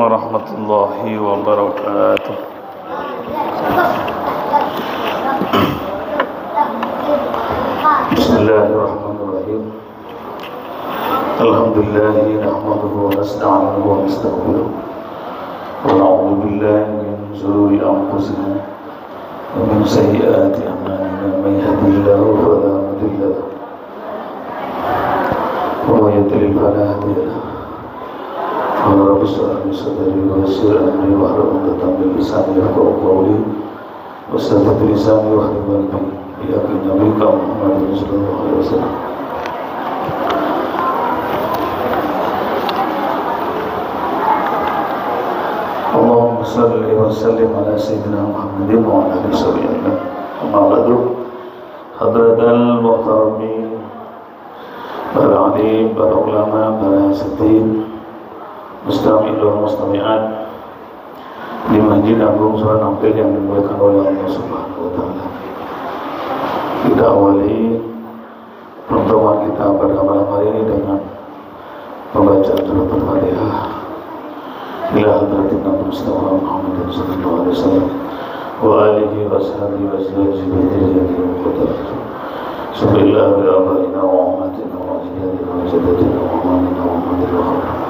ورحمة الله وبركاته. بسم الله الرحمن الرحيم. الحمد لله نحمده ونستعينه ونستغفره. ونعوذ بالله من شرور أنفسنا ومن سيئات أعمالنا. من يهد الله فلا مضل له ومن يضلل فلا هادي له. قال رب اشرح لي صدري ويسر امري واحلل عقدة من لساني يفقهوا قولي وسدد لساني واحلل قلبي بيقين نبيك محمد صلى الله عليه وسلم اللهم صل وسلم على سيدنا محمد وعلى اله وصحبه اجمعين اما بعد حضرة المحترمين para alim, para ulama, para asatid, muslimin dan mustamiat di Masjid Agung Sunan nampil yang dimulakan oleh Allah Subhanahu wa taala. Kita awali pertemuan kita pada malam hari ini dengan membaca surat Al-Fatihah. Ila hadratin Nabi Mustafa Muhammad sallallahu alaihi wasallam wa alihi wa sahbihi wa sallam bi dhikrihi wa qudratihi. Subhanallah wa bihamdihi wa rahmatihi wa jaddihi wa jaddatihi wa amanina wa amanina wa amanina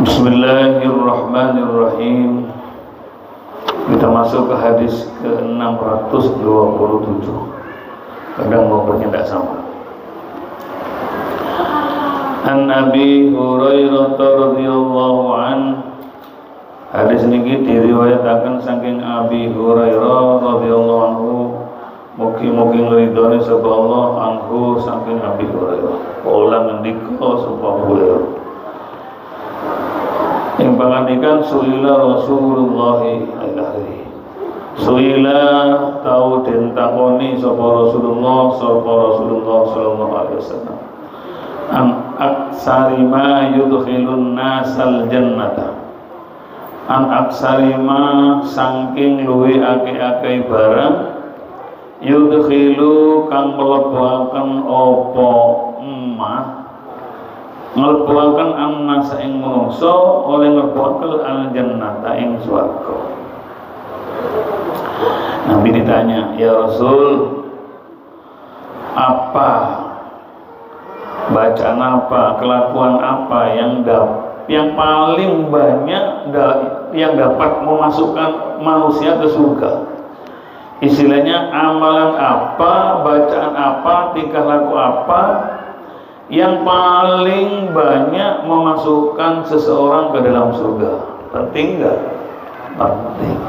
بسم الله الرحمن الرحيم kita masuk ke hadis ke 627 kadang nomornya tidak sama An Nabi Hurairah radhiyallahu an Hadis niki diriwayataken saking Abi Hurairah radhiyallahu anhu Mugi-mugi ngridoni sapa Allah anhu saking Abi Hurairah. Kala ngendika sapa Hurairah. Pangandikan suila Rasulullah alaihi Suila tau den takoni sapa Rasulullah sapa Rasulullah sallallahu alaihi wasallam. An aksari ma yudkhilun nasal jannata. An aksari ma saking luwe ake-ake barang yudkhilu kang mlebuaken apa emah mlebuaken annas ing manungsa oleh mlebuaken al jannata ing swarga. Nabi ditanya ya Rasul apa bacaan apa kelakuan apa yang dap yang paling banyak da, yang dapat memasukkan manusia ke surga? Istilahnya amalan apa, bacaan apa, tingkah laku apa yang paling banyak memasukkan seseorang ke dalam surga. Penting enggak? penting.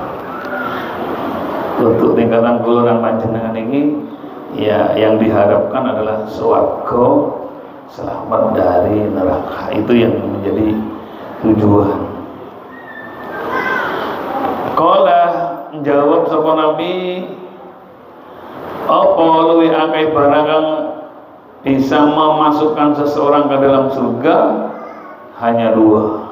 Untuk tingkatan golongan panjenengan ini ya yang diharapkan adalah swarga selamat dari neraka. Itu yang menjadi tujuan. Kola jawab sapa Nabi apa luwih akeh barang bisa memasukkan seseorang ke dalam surga hanya dua.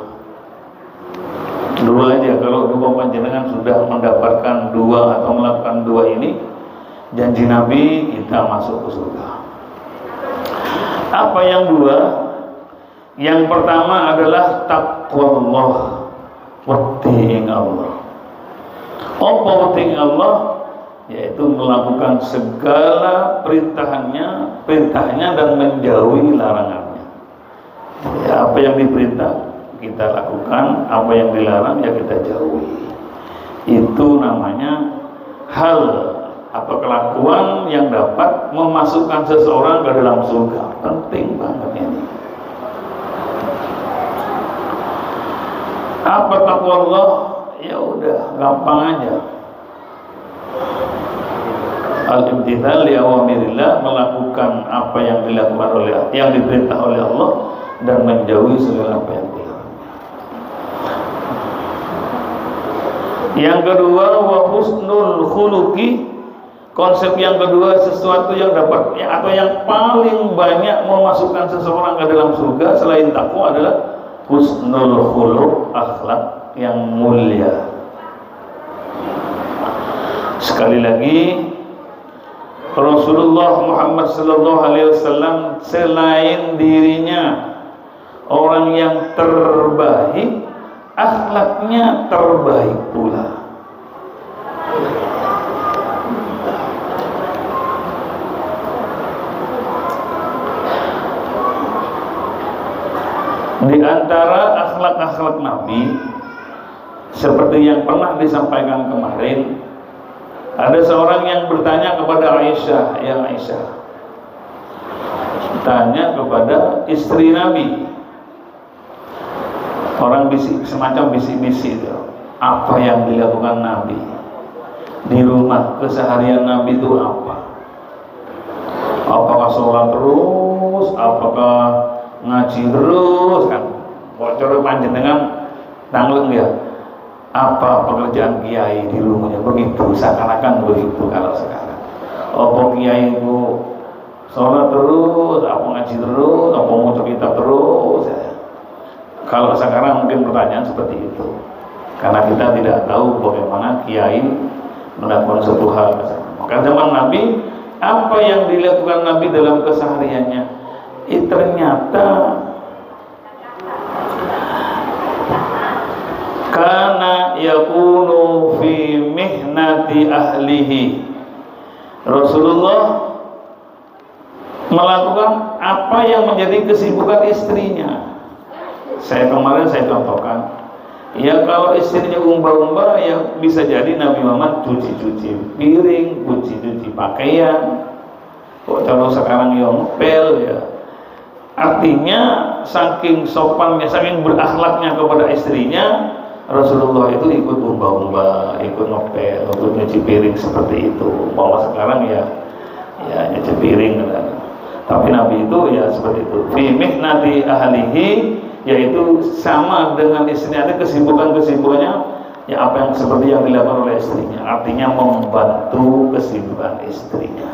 Dua aja. Kalau dua panjenengan sudah mendapatkan dua atau melakukan dua ini janji Nabi kita masuk ke surga. Apa yang dua? Yang pertama adalah takwa Allah. Wedi Allah apa Allah yaitu melakukan segala perintahannya perintahnya dan menjauhi larangannya. Ya apa yang diperintah kita lakukan. Apa yang dilarang ya kita jauhi. Itu namanya hal atau kelakuan yang dapat memasukkan seseorang ke dalam surga. Penting banget ini. Apa takwa Allah? Ya udah gampang aja al-imtithal li awamirillah melakukan apa yang dilakukan oleh yang diperintah oleh Allah dan menjauhi segala apa yang dilarang Yang kedua wa husnul khuluqi. Konsep yang kedua sesuatu yang dapat ya, atau yang paling banyak memasukkan seseorang ke dalam surga selain takwa adalah husnul khuluq akhlak yang mulia. Sekali lagi Rasulullah Muhammad sallallahu alaihi wasallam selain dirinya orang yang terbaik akhlaknya terbaik pula. Di antara akhlak-akhlak Nabi seperti yang pernah disampaikan kemarin, ada seorang yang bertanya kepada Aisyah, "Ya Aisyah, tanya kepada istri Nabi." Orang bisik semacam bisik-bisik itu. Apa yang dilakukan Nabi di rumah keseharian Nabi itu apa? Apakah sholat terus? Apakah ngaji terus kan kok panjang dengan tangleng ya apa pekerjaan kiai di rumahnya? Begitu seakan-akan begitu kalau sekarang. Apa kiai itu sholat terus apa ngaji terus apa mau kita terus? Ya. kalau sekarang mungkin pertanyaan seperti itu. Karena kita tidak tahu bagaimana kiai melakukan suatu hal maka zaman Nabi apa yang dilakukan Nabi dalam kesehariannya? Eh, ternyata karena yakunu fi mihnati ahlihi. Rasulullah melakukan apa yang menjadi kesibukan istrinya. Saya kemarin saya contohkan. Ya kalau istrinya umba-umba ya bisa jadi Nabi Muhammad cuci-cuci piring cuci-cuci pakaian. Kok kalau sekarang yang ngepel ya. Artinya saking sopannya, saking berakhlaknya kepada istrinya, Rasulullah itu ikut umba-umba, ikut ngepel, ikut nyuci piring seperti itu. Bahwa sekarang ya ya nyuci piring kan. Tapi Nabi itu ya seperti itu. Fi mihnati ahlihi yaitu sama dengan istrinya ada kesibukan-kesibukannya ya apa yang seperti yang dilakukan oleh istrinya. Artinya membantu kesibukan istrinya.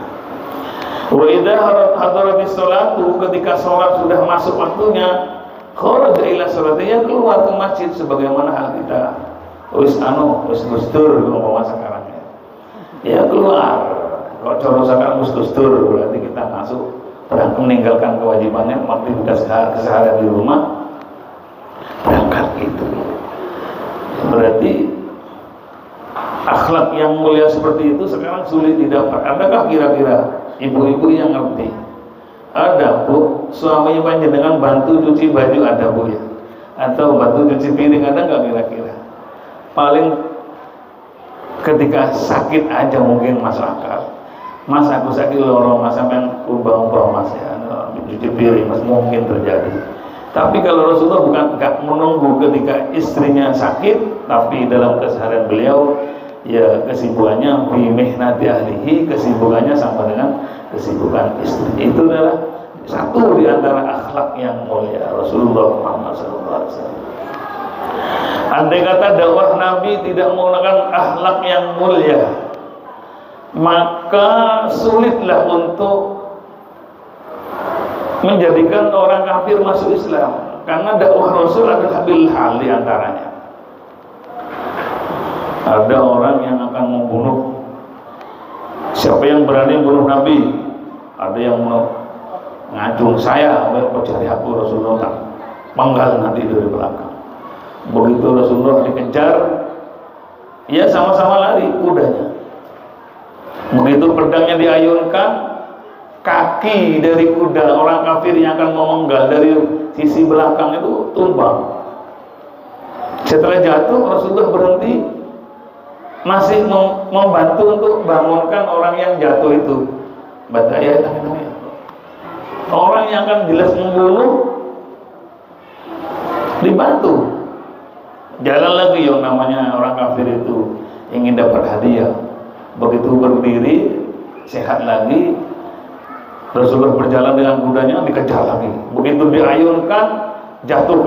Wa idza hadaratis salatu ketika sholat sudah masuk waktunya, kharaja ila salatinya keluar ke masjid sebagaimana hal kita. Wis anu, wis gustur umpama sekarang ya. Ya keluar. Kalau cara sekarang wis gustur berarti kita masuk berangkat meninggalkan kewajibannya aktivitas keseharian di rumah berangkat itu. Berarti akhlak yang mulia seperti itu sekarang sulit didapat. Adakah kira-kira ibu-ibu yang ngerti ada bu. Suaminya panjang dengan bantu cuci baju ada bu ya? Atau bantu cuci piring ada nggak kira-kira? Paling ketika sakit aja mungkin masuk akal. Mas aku sakit lorong mas sampai ubah-ubah mas ya. Cuci piring mas mungkin terjadi. Tapi kalau Rasulullah bukan nggak menunggu ketika istrinya sakit tapi dalam keseharian beliau ya kesibukannya fi mihnati ahlihi kesibukannya sama dengan kesibukan istri. Itu adalah satu di antara akhlak yang mulia Rasulullah Muhammad SAW andai kata dakwah Nabi tidak menggunakan akhlak yang mulia maka sulitlah untuk menjadikan orang kafir masuk Islam. Karena dakwah Rasul adalah bilhal di antaranya. Ada orang yang akan membunuh. Siapa yang berani membunuh Nabi ada yang mau ngacung saya mencari aku Rasulullah menggal nanti dari belakang. Begitu Rasulullah dikejar ya sama-sama lari kudanya. Begitu pedangnya diayunkan kaki dari kuda orang kafir yang akan memenggal dari sisi belakang itu tumbang. Setelah jatuh Rasulullah berhenti masih membantu untuk bangunkan orang yang jatuh itu bataya orang yang akan jelas membunuh dibantu. Jalan lagi yang namanya orang kafir itu ingin dapat hadiah. Begitu berdiri sehat lagi Rasulullah berjalan dengan kudanya dikejar lagi. Begitu diayunkan jatuh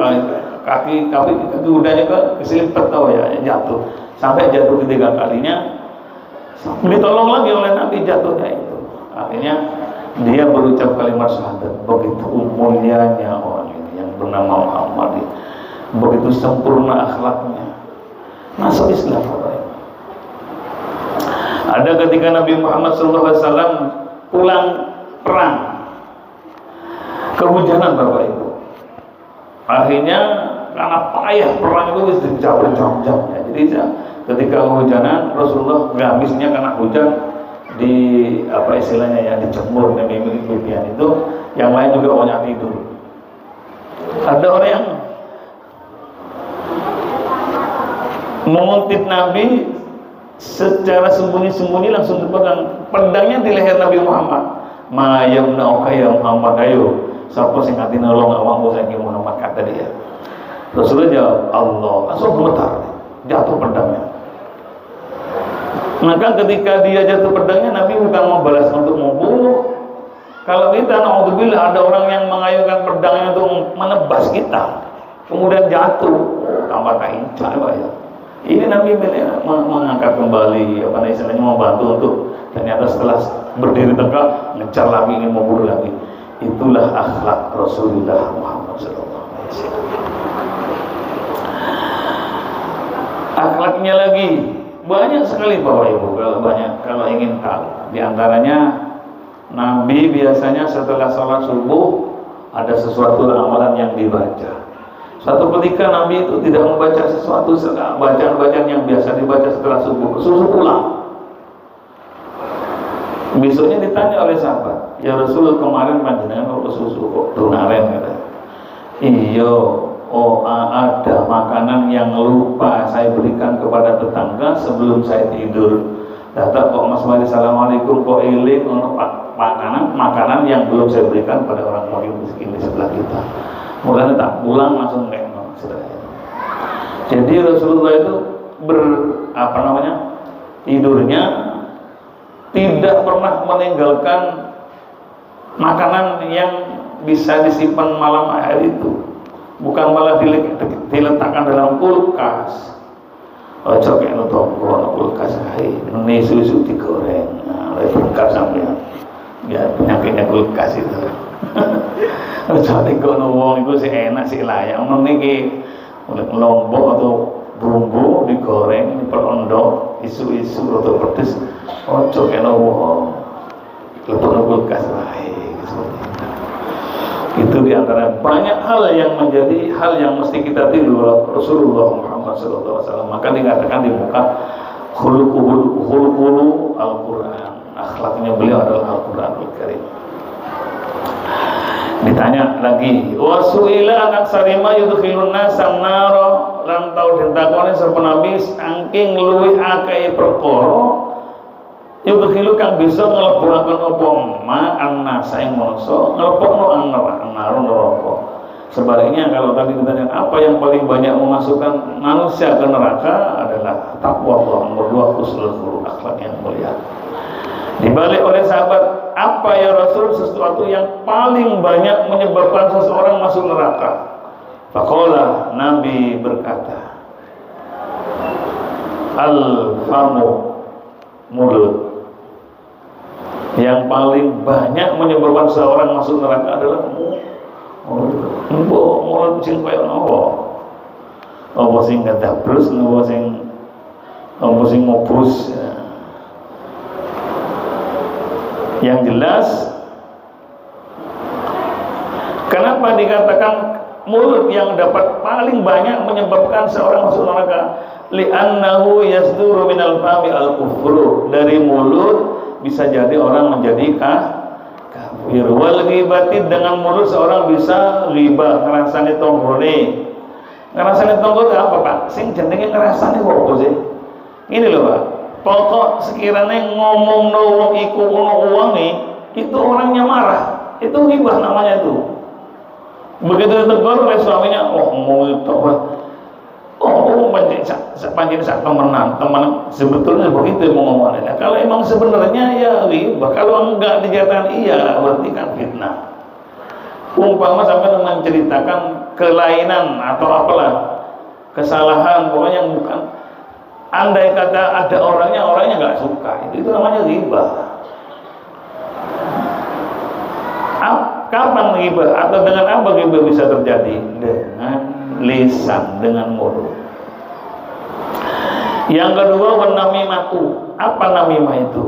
kaki kaki kaki kudanya ke kesilipat tahu ya jatuh. Sampai jatuh ketiga kalinya ditolong lagi oleh Nabi jatuhnya itu akhirnya dia berucap kalimat syahadat. Begitu mulianya orang ini yang bernama Muhammad begitu sempurna akhlaknya. Masuk Islam ada ketika Nabi Muhammad SAW pulang perang. Kehujanan Bapak Ibu. Akhirnya karena payah perang itu berjam-jam ya. jadi ketika kehujanan Rasulullah gamisnya karena hujan di apa istilahnya ya dicemur dan mimpian itu yang lain juga banyak tidur. Ada orang yang menguntit Nabi secara sembunyi-sembunyi langsung dipegang pedangnya di leher Nabi Muhammad. Ma yamna'uka ya Muhammad ayo. Siapa sing ati nolong awakmu saiki Muhammad kata dia. Rasulullah jawab Allah. Langsung gemetar. Jatuh pedangnya maka ketika dia jatuh pedangnya Nabi bukan mau balas untuk membunuh. Kalau kita naudzubillah ada orang yang mengayunkan pedangnya untuk menebas kita, kemudian jatuh, tambah kain ya. Ini Nabi mengangkat kembali apa istilahnya membantu untuk ternyata setelah berdiri tegak ngejar lagi ingin membunuh lagi. Itulah akhlak Rasulullah Muhammad SAW. Akhlaknya lagi banyak sekali Bapak Ibu kalau banyak kalau ingin tahu. Di antaranya Nabi biasanya setelah sholat subuh ada sesuatu amalan yang dibaca. Satu ketika Nabi itu tidak membaca sesuatu bacaan-bacaan yang biasa dibaca setelah subuh, susu pulang. Besoknya ditanya oleh sahabat, ya Rasul kemarin panjenengan kok susu kok tunaren kata. Iyo, oh ada makanan yang lupa saya berikan kepada tetangga sebelum saya tidur. Datang kok mas mari assalamualaikum kok iling untuk makanan makanan yang belum saya berikan pada orang fakir miskin di sebelah kita. Mulai tak pulang langsung kayak jadi Rasulullah itu ber apa namanya tidurnya tidak pernah meninggalkan makanan yang bisa disimpan malam hari itu bukan malah diletakkan dalam kulkas. Ojo kayak no tonggo kulkas hai ini susu digoreng. Nah kulkas sampai ya penyakitnya kulkas itu. Ojo tiga no wong itu sih enak sih layak. Ono niki lombok atau bumbu digoreng diperondok isu-isu atau pedes ojo kayak no wong. Lepas kulkas seperti itu di antara banyak hal yang menjadi hal yang mesti kita tiru Rasulullah Muhammad SAW maka dikatakan di muka hulu hulu Al-Quran. Akhlaknya beliau adalah Al-Quran Al-Karim ditanya lagi wasuila anak sarima yudkhilun nasam naro lan tau nabi saking luwih akeh perkara Yudhilu kang bisa ngeleburakan apa ma anna saing monso ngelebokno annar neraka. Sebaliknya kalau tadi ditanya apa yang paling banyak memasukkan manusia ke neraka adalah takwa Allah nomor dua khuluq akhlak yang mulia. Dibalik oleh sahabat, apa ya Rasul sesuatu yang paling banyak menyebabkan seseorang masuk neraka? Fakola Nabi berkata, Al famu mulut yang paling banyak menyebabkan seorang masuk neraka adalah mulut. Mulut. Sing kaya apa apa sing ngadabrus apa sing apa sing ngobus? Ya. yang jelas kenapa dikatakan mulut yang dapat paling banyak menyebabkan seorang masuk neraka? Li'annahu yasduru minal fami al-kufru. Dari mulut bisa jadi orang menjadi kafir. Wal ghibati dengan mulut seorang bisa ghibah ngrasani tonggone ngrasani tonggo itu apa Pak? Sing jenenge ngrasani apa sih? Ini loh Pak. Pokok sekiranya ngomong no iku ono uang nih itu orangnya marah. Itu ghibah namanya itu. Begitu ditegur oleh suaminya oh mau itu oh panjang panjang sak temenan teman sebetulnya begitu mau ngomongnya kalau emang sebenarnya ya riba kalau enggak dijadikan iya berarti kan fitnah. Umpama sampai menceritakan kelainan atau apalah kesalahan pokoknya bukan. Andai kata ada orangnya orangnya nggak suka. Itu, itu namanya riba. Kapan riba? Atau dengan apa riba bisa terjadi? Dengan lisan dengan mulut. Yang kedua matu apa namimah itu?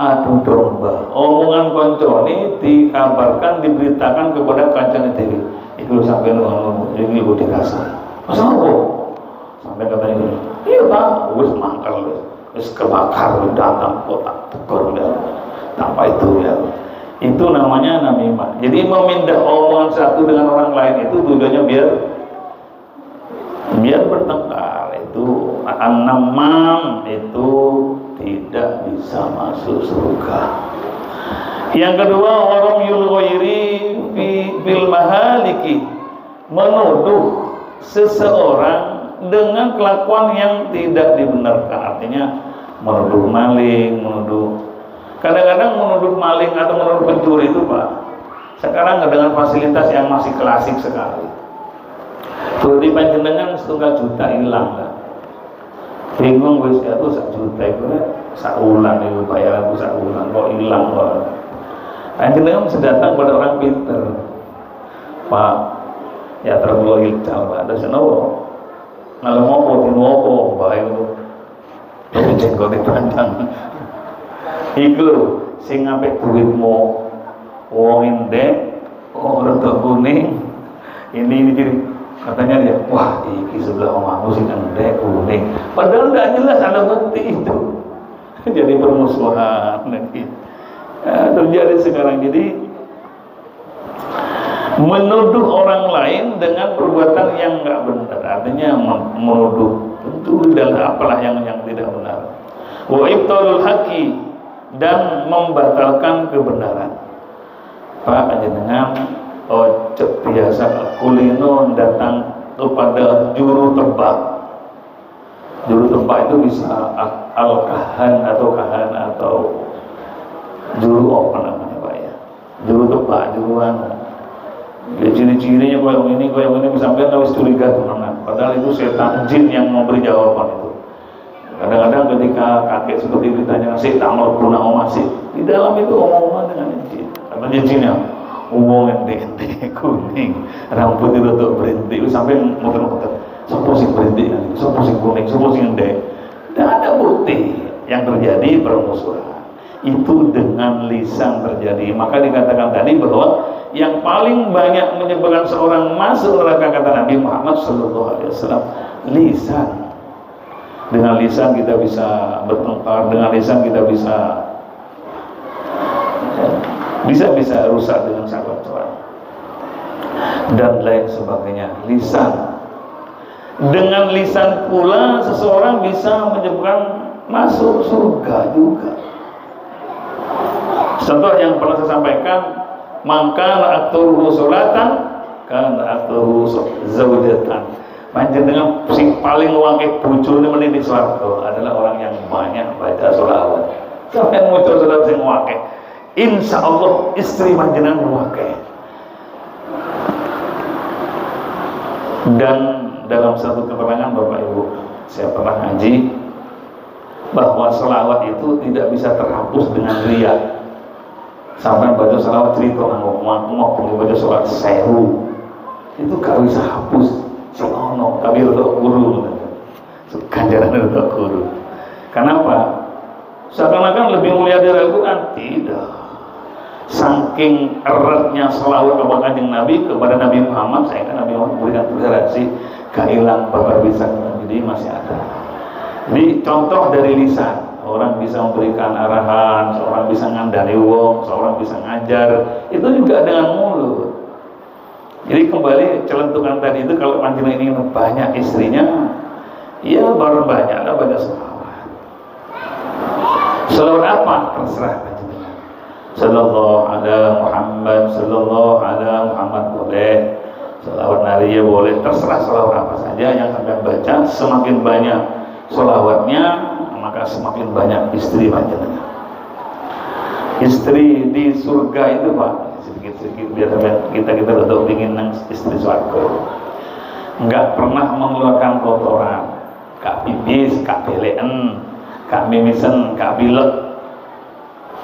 Adu domba. Omongan konco ini dikabarkan diberitakan kepada kancane dewi. Itu sampai nunggu ini gue dikasih masa apa? Sampai katanya gini iya pak. Wis mangkal wis kebakar datang kota tegur ya. Tanpa itu ya. Itu namanya namimah. Jadi memindah omongan satu dengan orang lain itu tujuannya biar biar bertengkar itu an-namam itu tidak bisa masuk surga. Yang kedua orang yulghairi fi fil mahaliki? Menuduh seseorang dengan kelakuan yang tidak dibenarkan. Artinya menuduh maling menuduh kadang-kadang menuduh maling atau menuduh pencuri itu pak. Sekarang dengan fasilitas yang masih klasik sekali kalau di panjenengan setengah juta hilang kan bingung wis itu sak juta itu sak ulang itu bayaran itu sak ulang kok hilang kok panjenengan sedatang pada orang pinter. Pak ya terlalu hilcal pak. Ada senowo kalau ngopo di ngopo baik itu. Tapi jenggot dipandang iku sing ngapik duitmu wong indek oh rada kuning ini ini jadi katanya dia wah iki sebelah omahmu sing ndek kuning. Padahal tidak jelas ada bukti itu. Jadi permusuhan nanti ya, terjadi sekarang. Jadi menuduh orang lain dengan perbuatan yang nggak benar. Artinya menuduh tentu dan apalah yang yang tidak benar. Wa ibtalul haqi dan membatalkan kebenaran. Pak dengan oh, biasa kulino datang kepada juru tebak juru tebak itu bisa al-kahan atau kahan atau juru apa namanya Pak ya? Juru tebak juru anak ya ciri-cirinya yang ini yang ini sampai harus curiga teman padahal itu setan jin yang memberi jawaban itu. Kadang-kadang ketika kakek seperti ditanya sih tamal puna masih di dalam itu omong-omongan dengan jin. Katanya jinnya umum ente-ente kuning. Itu tuh berhenti itu sampai muter-muter sopo sing berhenti sopo sing kuning? Sopo sing ente tidak ada bukti yang terjadi permusuhan. Itu dengan lisan terjadi. Maka dikatakan tadi bahwa yang paling banyak menyebabkan seorang masuk neraka kata Nabi Muhammad Sallallahu Alaihi Wasallam lisan. Dengan lisan kita bisa bertengkar dengan lisan kita bisa bisa bisa rusak dengan sahabat Tuhan dan lain sebagainya lisan dengan lisan pula seseorang bisa menyebabkan masuk surga juga Contoh yang pernah saya sampaikan, maka akturuhu solatan kan akturuhu zaujatan. dengan sing paling wangi bojone menini swarga adalah orang yang banyak baca sholawat. Sampai muncul sholawat sing wangi. Insya Allah istri panjenengan wangi. Dan dalam satu keterangan Bapak Ibu, saya pernah ngaji bahwa sholawat itu tidak bisa terhapus dengan riak sampai baca salawat cerita mau baca salawat sewu itu gak bisa hapus. Selono tapi untuk guru. Ganjaran untuk guru. Kenapa? Seakan-akan lebih mulia dari Al-Quran? Tidak saking eratnya salawat kepada kanjeng Nabi kepada Nabi Muhammad saya kan Nabi Muhammad memberikan toleransi bapak bisa jadi masih ada jadi contoh dari lisan orang bisa memberikan arahan, seorang bisa ngandani wong, seorang bisa ngajar, itu juga dengan mulut. Jadi kembali celentukan tadi itu kalau panjenengan ini banyak istrinya, ya baru banyak ada banyak selawat. Selawat apa? Terserah. Sallallahu ala Muhammad, sallallahu ala Muhammad boleh. Selawat Naria boleh, terserah selawat apa saja yang sampai baca, semakin banyak selawatnya maka semakin banyak istri panjenengan. Istri di surga itu pak sedikit-sedikit biar kita kita betul ingin istri surga nggak pernah mengeluarkan kotoran. Kak pipis kak belen kak mimisen kak bilek.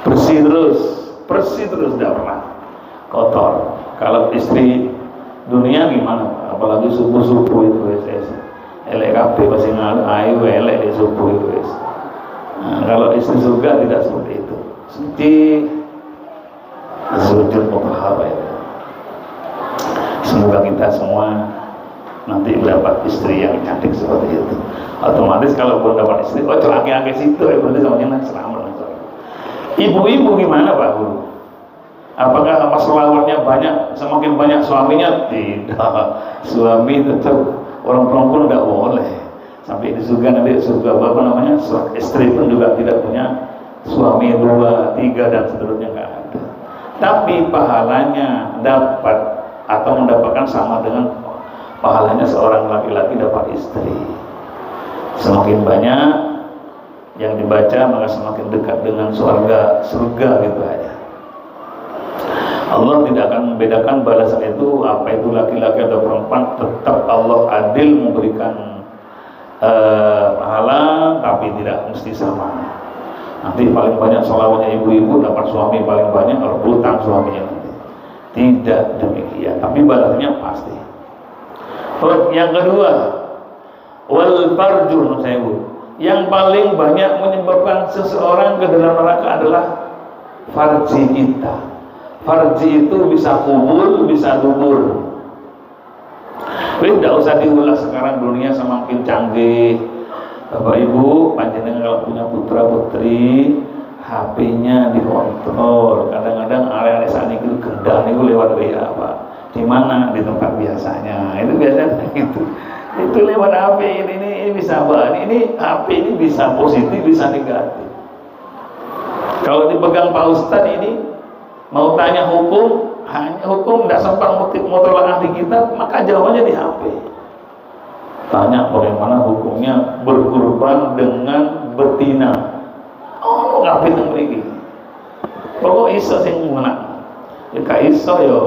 Bersih terus bersih terus tidak pernah kotor. Kalau istri dunia gimana? Apalagi subuh subuh itu wes elek kabeh pasti ngalu ayu elek di subuh itu wes. Nah, kalau istri surga tidak seperti itu. Suci sujud mutahara itu semoga kita semua nanti mendapat istri yang cantik seperti itu. Otomatis kalau belum dapat istri oh celaki-aki situ ya berarti sama nak selamat ibu-ibu gimana Pak? Guru apakah masalahnya banyak semakin banyak suaminya? Tidak. Suami tetap orang perempuan tidak boleh. Sampai di surga nanti surga apa namanya? Istri pun juga tidak punya. Suami dua tiga dan seterusnya nggak ada. Tapi pahalanya dapat atau mendapatkan sama dengan pahalanya seorang laki-laki dapat istri. Semakin banyak yang dibaca maka semakin dekat dengan surga surga gitu aja. Allah tidak akan membedakan balasan itu apa itu laki-laki atau perempuan tetap Allah adil memberikan uh, tapi tidak mesti sama. Nanti paling banyak sholawatnya ibu-ibu dapat suami paling banyak rebutan suaminya nanti. Tidak demikian tapi balasannya pasti. Yang kedua wal farju saya yang paling banyak menyebabkan seseorang ke dalam neraka adalah farji kita. Farji itu bisa kubur bisa dubur. Tapi tidak usah diulas sekarang dunia semakin canggih. Bapak Ibu panjenengan kalau punya putra putri HP-nya dikontrol. Kadang-kadang area saat itu gendang itu lewat WA Pak. Di mana? Di tempat biasanya. Itu biasanya gitu itu lewat HP ini, ini, ini bisa apa? Ini HP ini bisa positif bisa negatif. Kalau dipegang Pak Ustadz ini mau tanya hukum hanya hukum tidak sempat motor ahli kita maka jawabannya di HP tanya bagaimana hukumnya berkurban dengan betina. Oh nggak pinter lagi pokok iso sing menang. Ya iso yo.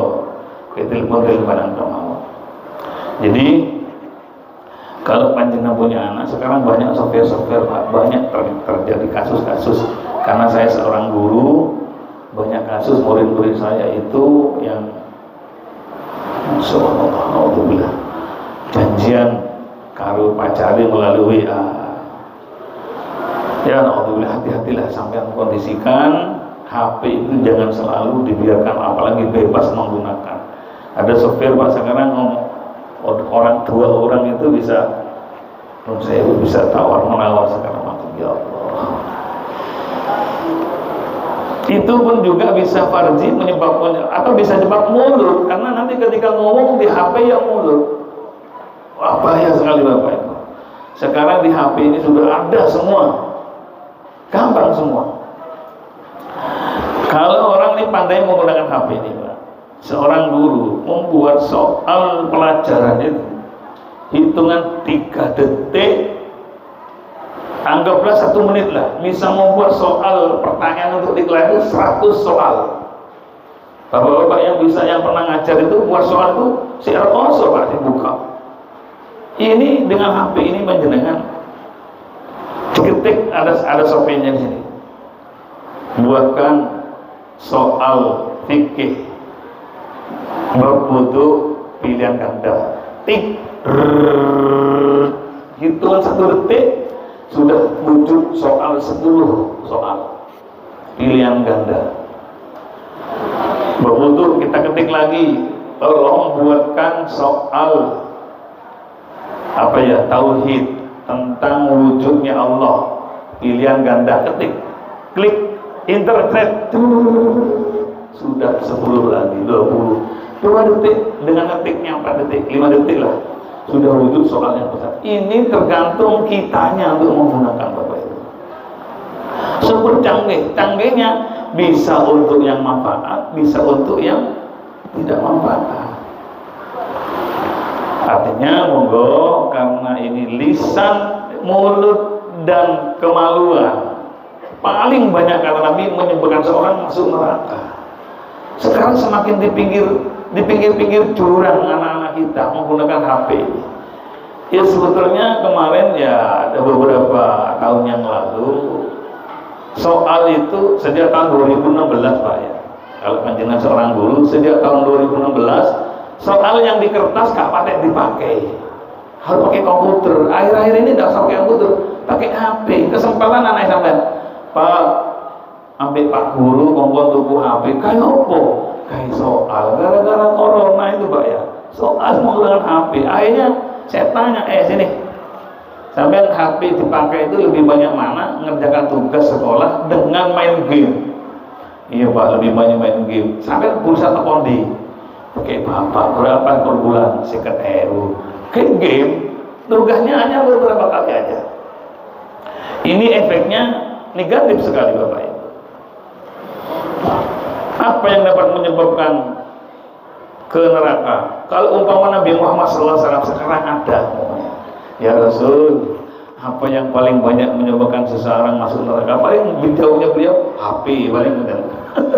Ke telepon telepon kamu. Jadi kalau panjenengan punya anak sekarang banyak software-software banyak ter terjadi kasus-kasus. Karena saya seorang guru banyak kasus murid-murid saya itu yang Allah janjian kalau pacari melalui WA ya Alhamdulillah hati-hatilah sampai kondisikan HP itu jangan selalu dibiarkan apalagi bebas menggunakan. Ada sopir pak sekarang orang dua orang itu bisa menurut saya bisa tawar menawar sekarang waktu ya Allah. Itu pun juga bisa farji menyebabkan atau bisa sebab mulut karena nanti ketika ngomong di HP yang mulut wah bahaya sekali Bapak itu sekarang di HP ini sudah ada semua. Gampang semua. Kalau orang ini pandai menggunakan HP ini seorang guru membuat soal pelajaran itu hitungan tiga detik. Anggaplah satu menit lah. Bisa membuat soal pertanyaan untuk itu 100 soal. Bapak-bapak yang bisa yang pernah ngajar itu buat soal itu si kosong pak dibuka. Ini dengan HP ini menjenengan diketik ada ada sopinya di buatkan soal fikih berbutuh pilihan ganda tik hitungan satu detik sudah muncul soal 10 soal pilihan ganda berbutuh kita ketik lagi tolong buatkan soal apa ya tauhid tentang wujudnya Allah pilihan ganda ketik klik internet sudah 10 lagi 20 dua detik dengan detiknya empat detik lima detik lah. Sudah wujud soalnya besar ini tergantung kitanya untuk menggunakan bapak itu super canggih. Canggihnya bisa untuk yang manfaat bisa untuk yang tidak manfaat. Artinya monggo karena ini lisan mulut dan kemaluan. Paling banyak kata Nabi menyebabkan seorang masuk neraka. Sekarang semakin di pinggir di pinggir-pinggir jurang anak-anak kita menggunakan HP Ya sebetulnya kemarin ya ada beberapa tahun yang lalu soal itu sejak tahun 2016 Pak ya. Kalau panjenengan seorang guru sejak tahun 2016 soal yang di kertas gak pakai dipakai. Harus pakai komputer. Akhir-akhir ini tidak pakai komputer, pakai HP. Kesempatan anak sampai Pak ambil Pak Guru ngomong tuku HP kayak apa? Kayak soal. Gara-gara corona itu Pak ya. Soal menggunakan HP. Akhirnya saya tanya eh sini. Sampai HP dipakai itu lebih banyak mana? Mengerjakan tugas sekolah dengan main game. Iya pak lebih banyak main game. Sampai pulsa tekondi pakai bapak berapa per bulan? Sekat euro ke game tugasnya hanya beberapa kali aja. Ini efeknya negatif sekali bapak apa yang dapat menyebabkan ke neraka. Kalau umpama Nabi Muhammad SAW sekarang ada, ya Rasul, apa yang paling banyak menyebabkan seseorang masuk neraka? Paling jauhnya beliau HP paling mudah.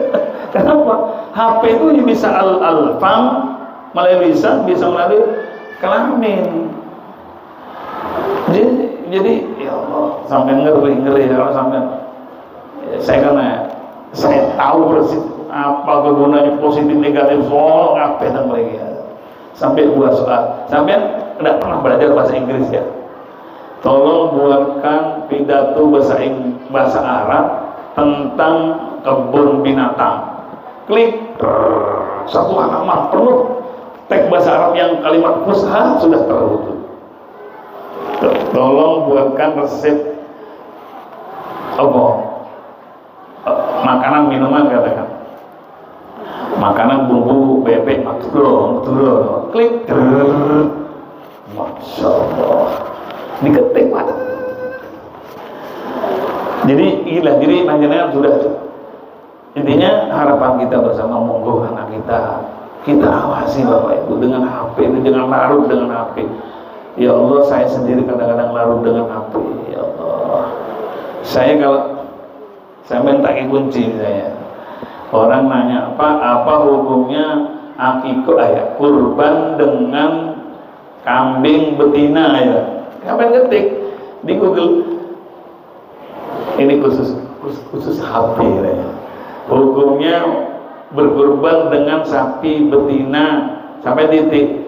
Kenapa? HP itu bisa al al fam melalui lisan, bisa melalui kelamin. Jadi, jadi ya Allah, sampai ngeri ngeri kalau sampai ya, saya karena saya tahu persis apa kegunaannya positif negatif soal ngapain dan mereka? Sampai buat soal sampai tidak pernah belajar bahasa Inggris ya? Tolong buatkan pidato bahasa Ing bahasa Arab tentang kebun binatang. Klik. Satu halaman penuh. Teks bahasa Arab yang kalimat fusha sudah terwujud. Tolong buatkan resep. Apa? Makanan minuman bumbu bebek maturo maturo klik. Masya Allah diketik pada jadi gila jadi panjenengan sudah intinya harapan kita bersama monggo anak kita kita awasi bapak ibu dengan HP itu jangan larut dengan HP ya Allah saya sendiri kadang-kadang larut dengan HP ya Allah. Saya kalau saya minta kunci saya. Orang nanya apa apa hukumnya akikah ya kurban dengan kambing betina ya. Kapan ketik di Google. Ini khusus khusus, khusus ya. Hukumnya berkurban dengan sapi betina. Sampai titik.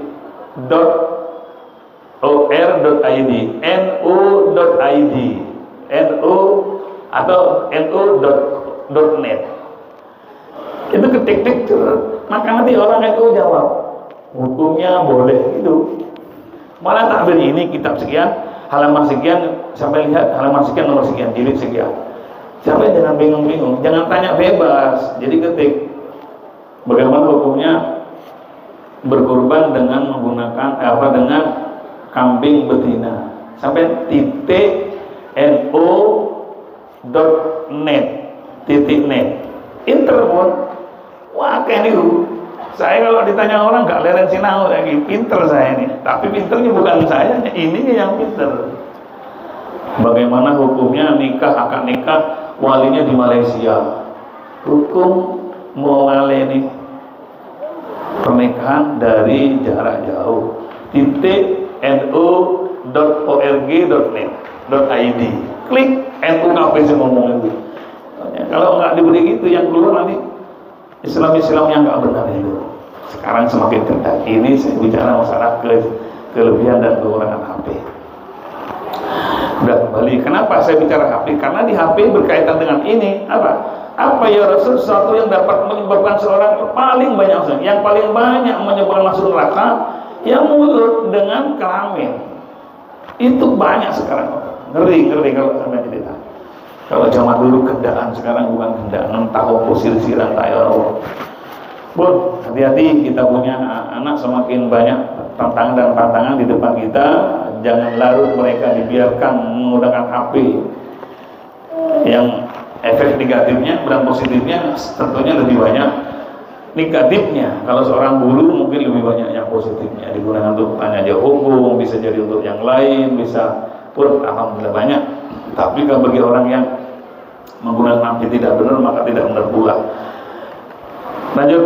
Dot or.id nu.id nu atau nu.net itu ketik-tik maka nanti orang itu jawab. Hukumnya boleh itu. Malah takbir ini kitab sekian halaman sekian sampai lihat halaman sekian nomor sekian jilid sekian. Sampai jangan bingung-bingung jangan tanya bebas jadi ketik. Bagaimana hukumnya? Berkorban dengan menggunakan eh, apa dengan kambing betina. Sampai titik no dot net titik net. Interpol Wah kayak itu. Saya kalau ditanya orang nggak leren sinau lagi, pinter saya ini. Tapi pinternya bukan saya, ini yang pinter. Bagaimana hukumnya nikah akad nikah walinya di Malaysia? Hukum melalui pernikahan dari jarak jauh. Titik nu.org.net.id klik NU KP ngomong itu kalau nggak diberi gitu yang keluar nanti Islam-Islam yang nggak benar itu. Sekarang semakin ketat. Ini saya bicara masalah ke, kelebihan dan kekurangan HP udah kembali. Kenapa saya bicara HP karena di HP berkaitan dengan ini. Apa? Apa ya Rasul? Sesuatu yang dapat menyebabkan seorang paling banyak yang paling banyak menyebabkan masuk neraka yang mulut dengan kelamin. Itu banyak sekarang. Ngeri ngeri kalau sampai cerita kalau zaman dulu kendaan, sekarang bukan kendaan, entah opo silsilan tayo. Bun, hati-hati. Kita punya anak semakin banyak. Tantangan dan tantangan di depan kita. Jangan larut mereka dibiarkan menggunakan HP yang efek negatifnya dan positifnya tentunya lebih banyak negatifnya. Kalau seorang guru mungkin lebih banyak yang positifnya. Digunakan untuk tanya jawab hukum bisa jadi untuk yang lain bisa. Pun alhamdulillah banyak tapi kalau bagi orang yang menggunakan nabi tidak benar maka tidak benar pula. Lanjut.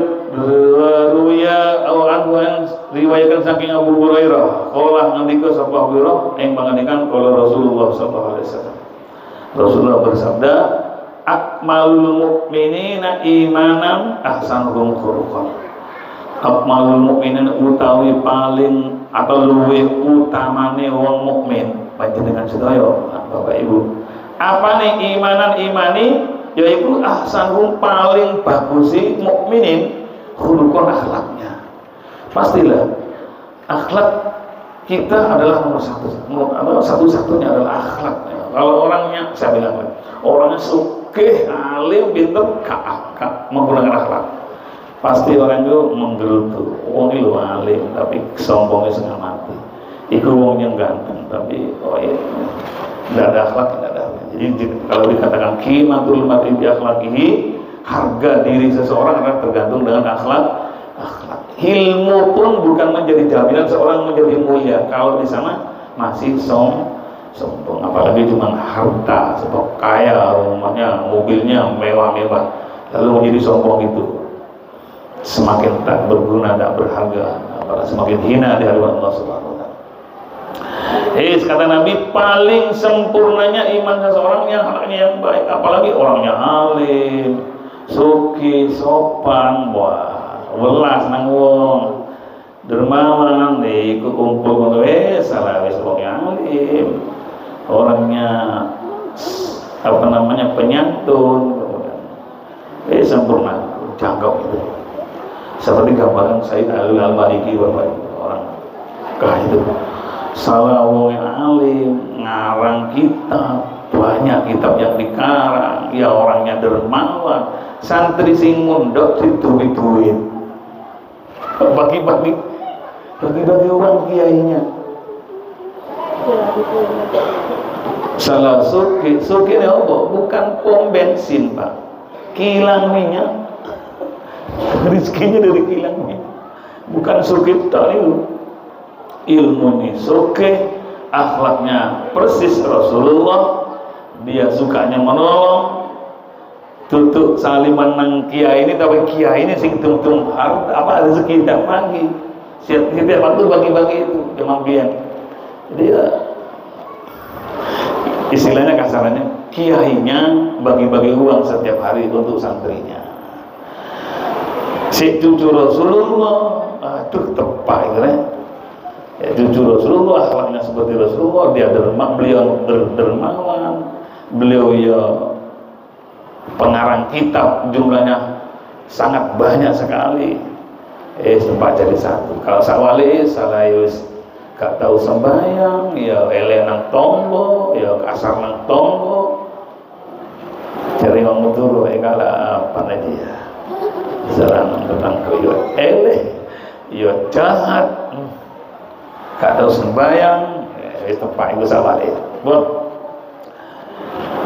Ruya awan riwayatkan saking Abu Hurairah. Qala ngendika sapa Abu Hurairah ing pangandikan qala Rasulullah sallallahu alaihi wasallam. Rasulullah bersabda akmalul mu'minina imanan ahsanuhum khuluqan. Akmalul mu'minin utawi paling atau luwih utamane wong mukmin. Panjenengan sedaya Bapak Ibu. Apa nih imanan imani? Yaitu ahsanhum paling bagus sih mukminin khuluqan akhlaknya. Pastilah akhlak kita adalah nomor satu. Nomor satu-satunya adalah akhlak. Kalau orangnya saya bilang orangnya suke alim pinter kak menggunakan akhlak. Pasti orang itu menggerutu. Wong itu alim tapi sombongnya setengah mati. Itu wong yang ganteng tapi oh iya tidak ada akhlak tidak ada jadi kalau dikatakan kimatul mati di akhlakihi harga diri seseorang akan tergantung dengan akhlak akhlak. Ilmu pun bukan menjadi jaminan seorang menjadi mulia. Kalau di sana masih som sombong. Apalagi cuma harta sebab kaya rumahnya mobilnya mewah-mewah. Lalu menjadi sombong itu semakin tak berguna tak berharga. Semakin hina di hadapan Allah Subhanahu wa taala. Eh kata Nabi paling sempurnanya iman seseorang yang anaknya yang baik apalagi orangnya alim, suki, sopan, wah, welas nang wong. Dermawan ikut kumpul eh salah wis wong alim. Orangnya apa namanya penyantun eh sempurna jangkau itu seperti gambaran Said Ali Al-Maliki Bapak orang kah itu yang alim ngarang kitab banyak kitab yang dikarang. Ya orangnya dermawan santri sing mundok dituwi duit. Bagi-bagi bagi-bagi uang kiainya. Salah suki suki ini apa? bukan pom bensin pak. Kilang minyak. Rizkinya dari hilangnya bukan sukit itu ilmu suke akhlaknya persis Rasulullah. Dia sukanya menolong. Tutup saliman nang kia ini tapi kia ini sing tung-tung harta apa rezeki tidak pagi setiap waktu bagi-bagi itu kemampian jadi ya, istilahnya kasarannya kiainya bagi-bagi uang setiap hari untuk santrinya. Si cucu Rasulullah aduh tepat kan ya cucu Rasulullah akhlaknya seperti Rasulullah dia derma beliau dermawan. Beliau ya pengarang kitab jumlahnya sangat banyak sekali. Eh sempat jadi satu. Kalau sawali salayus gak tahu sembahyang ya ele nang tombo ya kasar nang tombo cari ngomong turu eh kalah apa dia serangan tentang yo eleh yo jahat gak tahu sembayang eh, itu pak ibu sawali bon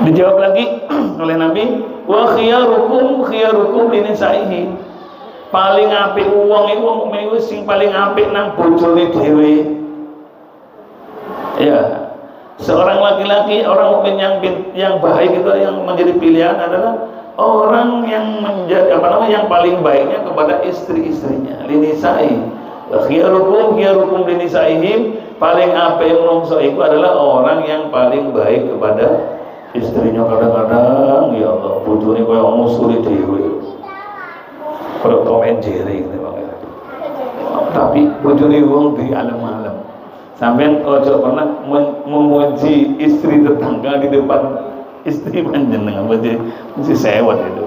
dijawab lagi oleh Nabi wa khiyarukum khiyarukum linisaihi paling apik uang itu wong mukmin sing paling apik nang bojone dhewe. Ya. Seorang laki-laki orang mukmin yang yang baik itu yang menjadi pilihan adalah orang yang menjadi apa namanya yang paling baiknya kepada istri-istrinya linisai khiyarukum khiyarukum linisaihim paling apa yang menungso itu adalah orang yang paling baik kepada istrinya kadang-kadang. Ya Allah bujuni kaya musuli dewe kalau Tom and Jerry gitu tapi bujuni wong di alam-alam. Sampai ojo pernah memuji istri tetangga di depan istri panjenengan berarti mesti sewot itu.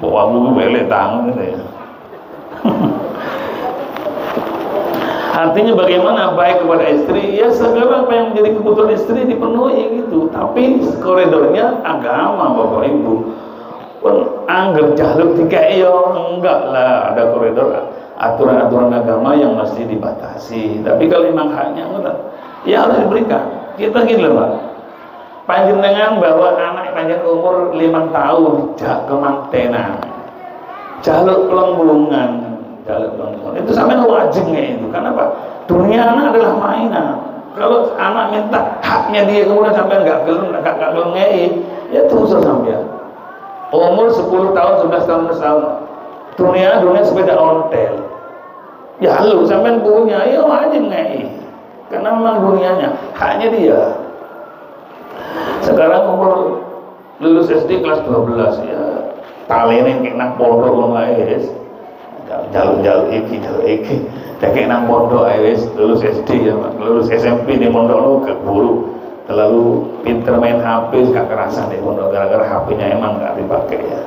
Bawa aku beli tangan gitu ya artinya bagaimana? Baik kepada istri ya segala apa yang menjadi kebutuhan istri dipenuhi gitu. Tapi koridornya agama bapak ibu. Pun anggap jaluk tiga iyo enggak lah. Ada koridor aturan-aturan agama yang mesti dibatasi. Tapi kalau memang haknya enggak ya harus diberikan. Kita gini loh pak. Panjenengan bahwa anak panjang umur lima tahun jak jaluk pelembungan jaluk pelembungan itu sampai wajibnya itu. Karena apa? Dunia anak adalah mainan. Kalau anak minta haknya dia kemudian sampai nggak gelem nggak nggak gelem ya terus sampai umur 10 tahun 11 tahun 11 tahun. Dunia dunia sepeda ontel. Ya lu sampai punya, ya wajib ngai. Karena memang dunianya, haknya dia. Sekarang umur lulus SD kelas 12 ya. Talene kayak ngono ae wis. Jaluk-jaluk iki, jaluk iki. Kayak nang pondok wis lulus SD ya, lulus SMP di pondok lu keburu terlalu pinter main HP gak kerasan di pondok. Gara-gara HP-nya emang gak dipakai ya.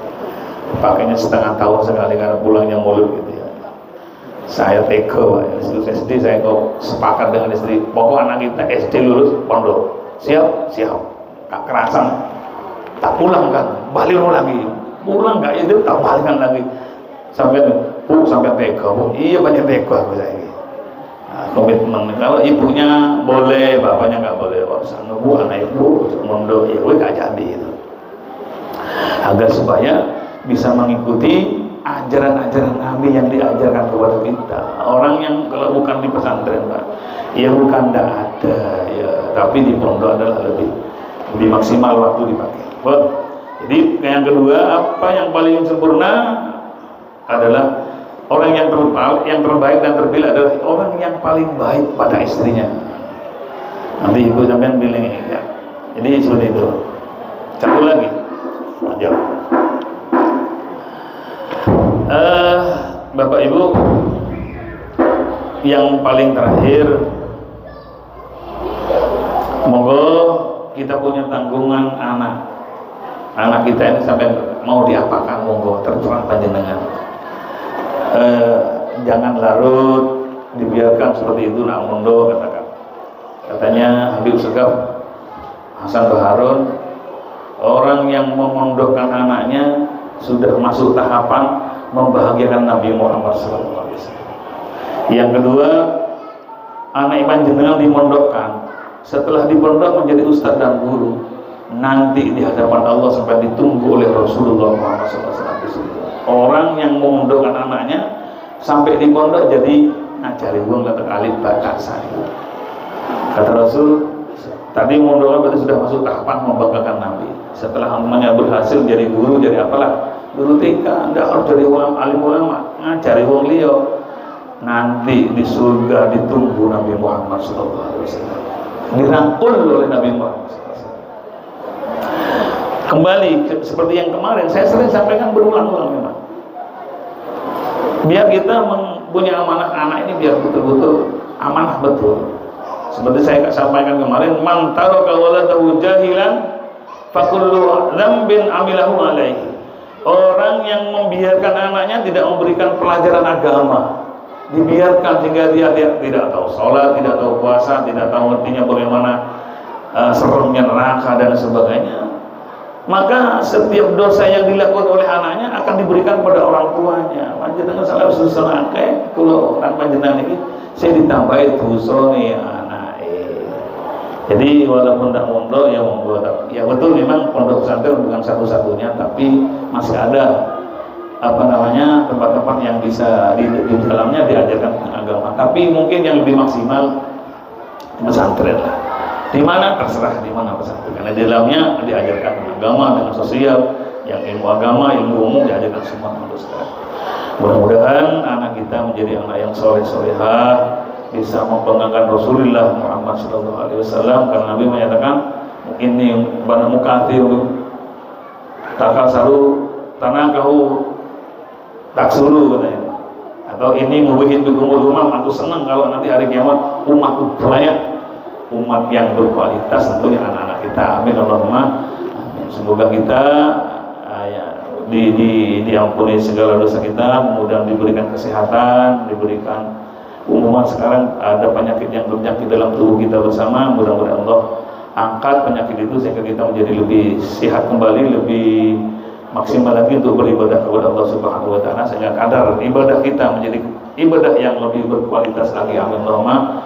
Pakainya setengah tahun sekali karena pulangnya mulut gitu ya. Saya teko ya. lulus SD saya kok sepakat dengan istri. Pokok anak kita SD lulus pondok. Siap? Siap. Gak kerasan tak pulang kan balik lagi. Pulang gak itu tak balikan lagi. Sampai bu sampai teko bu. Iya banyak teko aku saya Nah, komitmen. Kalau ibunya boleh bapaknya nggak boleh sanggup bu anak ibu mondo ya gue gak jadi itu agar supaya bisa mengikuti ajaran-ajaran Nabi yang diajarkan kepada kita. Orang yang kalau bukan di pesantren pak ya bukan tidak ada ya. Tapi di pondok adalah lebih lebih maksimal waktu dipakai. Jadi yang kedua apa yang paling sempurna adalah Orang yang terbaik, yang terbaik dan terpilih adalah orang yang paling baik pada istrinya. Nanti ibu sampean bilang ya. Jadi seperti itu. Satu lagi. Ajar. Uh, Bapak Ibu yang paling terakhir monggo kita punya tanggungan anak anak kita ini sampai mau diapakan monggo terserah panjenengan eh, jangan larut dibiarkan seperti itu nak mondo katakan. Katanya Habib Segaf Hasan Baharun orang yang memondokkan anaknya sudah masuk tahapan membahagiakan Nabi Muhammad SAW yang kedua anak iman jenengan dimondokkan. Setelah dipondok menjadi ustadz dan guru nanti di hadapan Allah sampai ditunggu oleh Rasulullah SAW orang yang memondokkan anaknya sampai di pondok jadi ngajari wong kata alif bakat saya kata Rasul tadi mondoknya berarti sudah masuk tahapan membanggakan Nabi. Setelah anaknya berhasil jadi guru jadi apalah guru TK anda harus jadi ulama alim ulama ngajari wong liyo nanti di surga ditunggu Nabi Muhammad SAW dirangkul oleh Nabi Muhammad SAW kembali seperti yang kemarin saya sering sampaikan berulang-ulang memang biar kita punya amanah anak ini biar betul-betul amanah betul. Seperti saya sampaikan kemarin man taraka waladahu jahilan fakullu dzambin amilahu alaihi. Orang yang membiarkan anaknya tidak memberikan pelajaran agama. Dibiarkan sehingga dia, dia tidak tahu sholat, tidak tahu puasa, tidak tahu artinya bagaimana uh, seremnya neraka dan sebagainya maka setiap dosa yang dilakukan oleh anaknya akan diberikan pada orang tuanya. Panjenengan salah susah akeh kalau tanpa panjenengan ini saya ditambahi dosa nih anak jadi walaupun tidak mondok ya monggo ya betul memang pondok pesantren bukan satu-satunya tapi masih ada apa namanya tempat-tempat yang bisa di, di dalamnya diajarkan agama. Tapi mungkin yang lebih maksimal pesantren lah di mana? Terserah di mana pesantren karena di dalamnya diajarkan agama dengan sosial yang ilmu agama ilmu umum diajarkan semua sekarang mudah-mudahan anak kita menjadi anak yang soleh solehah bisa membanggakan Rasulullah Muhammad Sallallahu Alaihi Wasallam. Karena Nabi menyatakan ini bana mukatir takal saru tanah kau tak suruh katanya. Atau ini mubihin bikumul umam aku senang kalau nanti hari kiamat umatku banyak umat yang berkualitas tentunya anak-anak kita. Amin Allahumma. Semoga kita uh, ya, di, di, diampuni segala dosa kita kemudian diberikan kesehatan diberikan umuman sekarang ada penyakit yang terjangkit dalam tubuh kita bersama. Mudah-mudahan Allah angkat penyakit itu sehingga kita menjadi lebih sehat kembali lebih maksimal lagi untuk beribadah kepada Allah Subhanahu wa taala sehingga kadar ibadah kita menjadi ibadah yang lebih berkualitas lagi. Amin Allahumma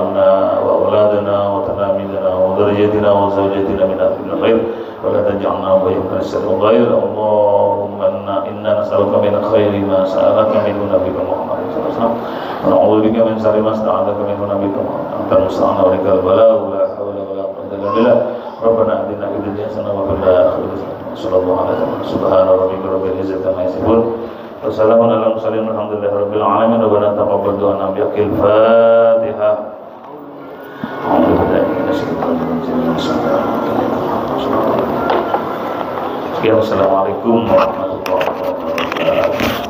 اللهم اجعلنا وأولادنا وتلاميذنا وذريتنا وزوجتنا من أهل الخير. ولا تجعلنا بيننا الشر غير. اللهم إنا إنا نسألك من خير ما سألك منه نبيك محمد صلى الله عليه وسلم. ونعوذ بك من شر ما استعاذك منه نبيك محمد. أنت المستعان ولك البلاء. ولا حول ولا قوة إلا بالله. ربنا آتنا في الدنيا حسنة وفي الآخرة حسنة. صلى الله عليه وسلم سبحان ربك رب العزة عما يصفون. وسلام على المرسلين والحمد لله رب العالمين. ربنا تقبل دعانا بحق الفاتحة. Ya, Assalamualaikum warahmatullahi wabarakatuh.